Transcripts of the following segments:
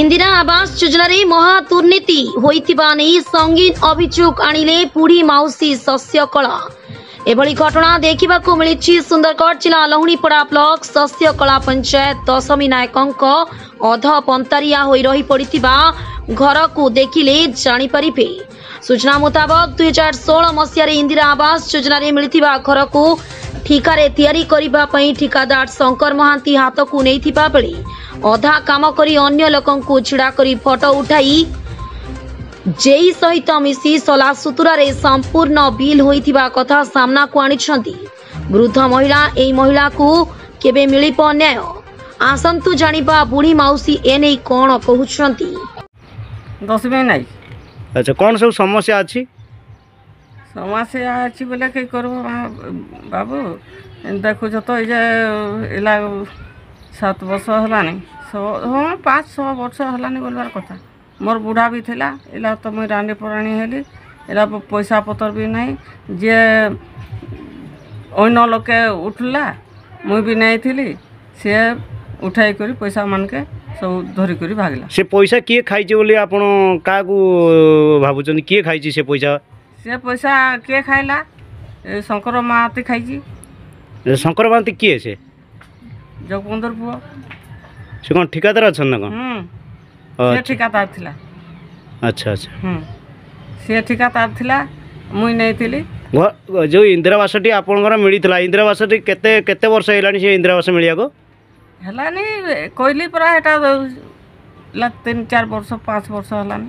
ಇಂದಿರಾ ಆವಾಸ್ ಯೋಜನೆ ಮಹಾ ದುರ್ನೀತಿ ಸಂಗೀನ ಅಭಿಯೋಗ ಆಣಿಲೆ ಪುಡಿ ಮಾଉಸୀ ଶସ୍ୟକଳ ଏଭଳି ଘଟଣା ଦେଖିବାକୁ ମିଳିଛି ସୁନ୍ଦରଗଡ଼ ଜିଲ୍ଲା ଲହୁଣୀପଡ଼ା ବ୍ଲକ ଶସ୍ୟକଳା ପଞ୍ଚାୟତ ଦଶମୀ ନାୟକଙ୍କ ଅଧପନ୍ତରିଆ ହୋଇ ରହିପଡ଼ିଥିବା ଘରକୁ ଦେଖିଲେ ଜାଣିପାରିବେ ସୂଚନା ମୁତାବକ ଦୁଇହଜାର ଷୋହଳ ମସିହାରେ ଇନ୍ଦିରା ଆବାସ ଯୋଜନାରେ ମିଳିଥିବା ଘରକୁ ঠিকারে ତିଆରି କରିବା ପାଇଁ ଠିକାଦାର ଶଙ୍କର ମହାନ୍ତି ହାତକୁ ନେଇଥିବା ବେଳେ ଅଧା କାମ କରି ଅନ୍ୟ ଲୋକଙ୍କୁ ଛିଡ଼ା କରି ଫଟୋ ଉଠାଇ ଜେଇ ସହିତ ମିଶି ସଲା ସୁତୁରାରେ ସମ୍ପୂର୍ଣ୍ଣ ବିଲ୍ ହୋଇଥିବା କଥା ସାମ୍ନାକୁ ଆଣିଛନ୍ତି ବୃଦ୍ଧ ମହିଳା ଏହି ମହିଳାକୁ କେବେ ମିଳିବ ନ୍ୟାୟ ଆସନ୍ତୁ ଜାଣିବା ବୁଢ଼ୀ ମାଉସୀ ଏ ନେଇ କ'ଣ କହୁଛନ୍ତି ଦଶ ପାଇଁ ନାଇଁ ଆଚ୍ଛା କ'ଣ ସବୁ ସମସ୍ୟା ଅଛି সমাজে আছি বলে কি করবো বাবু দেখুছ তো এই যে এলা সাত বর্ষ হলানি হ্যাঁ পাঁচ ছ বর্ষ হলানি বলবার কথা মোর বুড়া বি লা এলা তো মুই রাঁধি পোড়াণী হলি এলা পয়সা পতর বি নাই যে অন্য লোকে উঠলা মুই বি নাই থিলি সে উঠাই করি পয়সা মানকে ସବୁ ଧରିକରି ଭାଗିଲା ସେ ପଇସା କିଏ ଖାଇଛି ବୋଲି ଆପଣ କାହାକୁ ଭାବୁଛନ୍ତି କିଏ ଖାଇଛି ସେ ପଇସା ସେ ପଇସା କିଏ ଖାଇଲା ଏ ଶଙ୍କର ମହାନ୍ତି ଖାଇଛି ଶଙ୍କର ମହାନ୍ତି କିଏ ସେ ଜଗବନ୍ଧର ପୁଅ ସେ କ'ଣ ଠିକାଦାର ଅଛନ୍ତି ନା କ'ଣ ସେ ଠିକାଦାର ଥିଲା ଆଚ୍ଛା ଆଚ୍ଛା ସେ ଠିକାଦାର ଥିଲା ମୁଇଁ ନେଇଥିଲି ଯେଉଁ ଇନ୍ଦିରାବାସଟି ଆପଣଙ୍କର ମିଳିଥିଲା ଇନ୍ଦିରାବାସଟି କେତେ କେତେ ବର୍ଷ ହେଲାଣି ସେ ଇନ୍ଦିରାବାସ ମିଳିବାକୁ ହେଲାନି କହିଲି ପରା ସେଟା ତିନି ଚାରି ବର୍ଷ ପାଞ୍ଚ ବର୍ଷ ହେଲାନି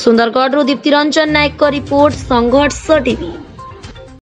सुंदरगढ़ दीप्तिरंजन नायक रिपोर्ट संघर्ष टीवी